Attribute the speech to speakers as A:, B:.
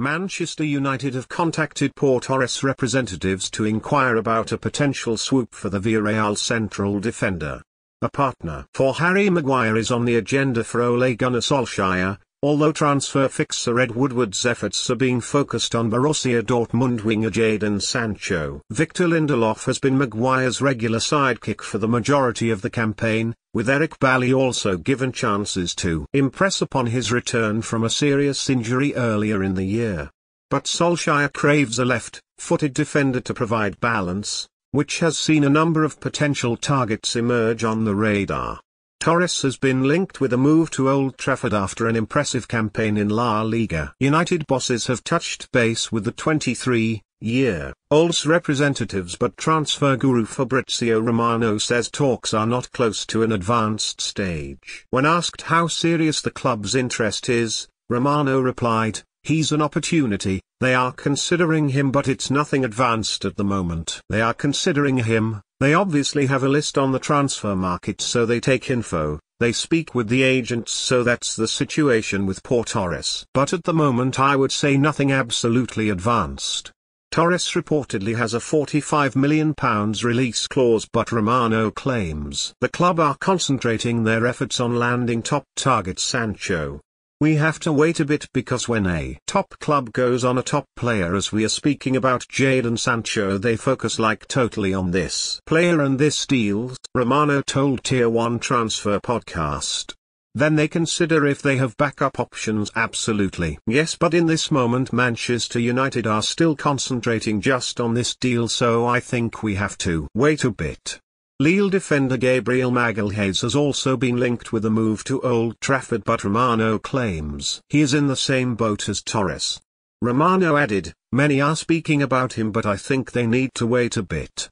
A: Manchester United have contacted Pau Torres' representatives to inquire about a potential swoop for the Villarreal central defender. A partner for Harry Maguire is on the agenda for Ole Gunnar Solskjaer, although transfer fixer Ed Woodward's efforts are being focused on Borussia Dortmund winger Jadon Sancho. Victor Lindelof has been Maguire's regular sidekick for the majority of the campaign, with Eric Bailly also given chances to impress upon his return from a serious injury earlier in the year. But Solskjaer craves a left-footed defender to provide balance, which has seen a number of potential targets emerge on the radar. Torres has been linked with a move to Old Trafford after an impressive campaign in La Liga. United bosses have touched base with the 23-year old's representatives but transfer guru Fabrizio Romano says talks are not close to an advanced stage. When asked how serious the club's interest is, Romano replied, He's an opportunity, they are considering him but it's nothing advanced at the moment. They are considering him, they obviously have a list on the transfer market so they take info, they speak with the agents so that's the situation with Pau Torres. But at the moment I would say nothing absolutely advanced. Torres reportedly has a £45 million release clause but Romano claims the club are concentrating their efforts on landing top target Sancho. We have to wait a bit because when a top club goes on a top player as we are speaking about Jadon Sancho they focus like totally on this player and this deal, Romano told Tier 1 Transfer Podcast. Then they consider if they have backup options absolutely. Yes but in this moment Manchester United are still concentrating just on this deal so I think we have to wait a bit. Lille defender Gabriel Magalhaes has also been linked with a move to Old Trafford but Romano claims he is in the same boat as Torres. Romano added, many are speaking about him but I think they need to wait a bit.